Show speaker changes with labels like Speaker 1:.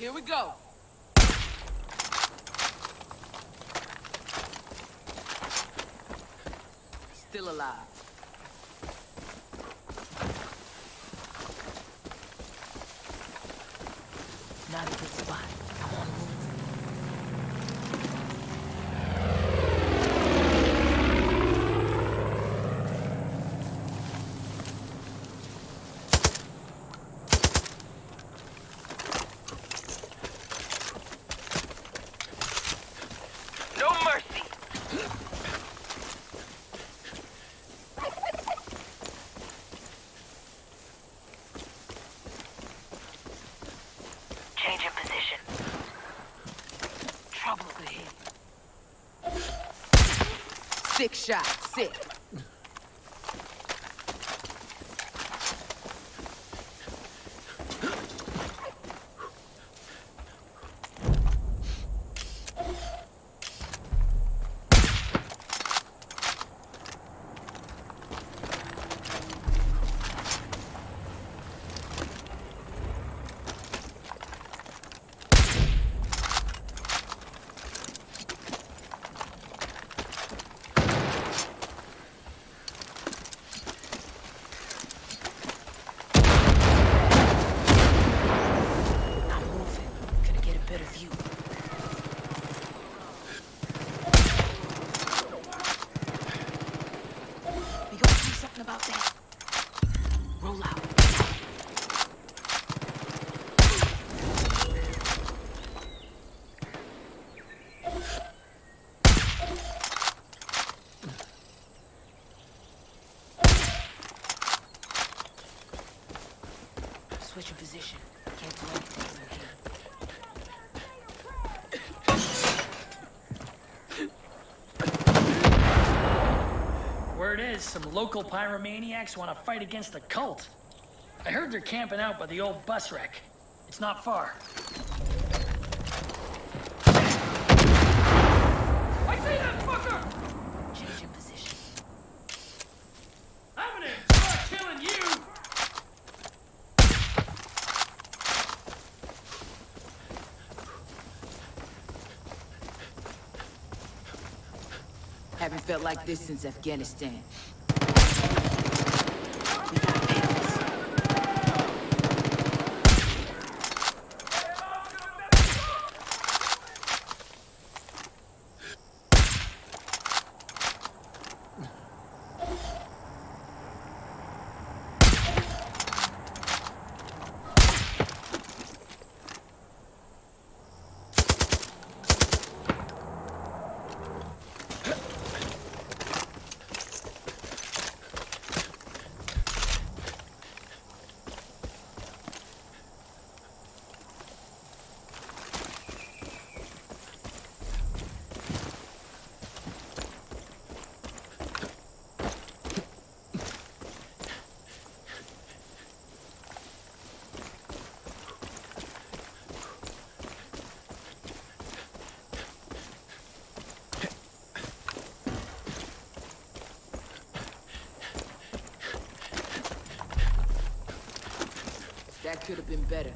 Speaker 1: Here we go. Still alive. Sick shots, sick. Roll out. Switching position. Can't do anything from here.
Speaker 2: Word is, some local pyromaniacs want to fight against the cult. I heard they're camping out by the old bus wreck. It's not far. I see that fucker! I
Speaker 1: haven't felt like this since Afghanistan. That could have been better.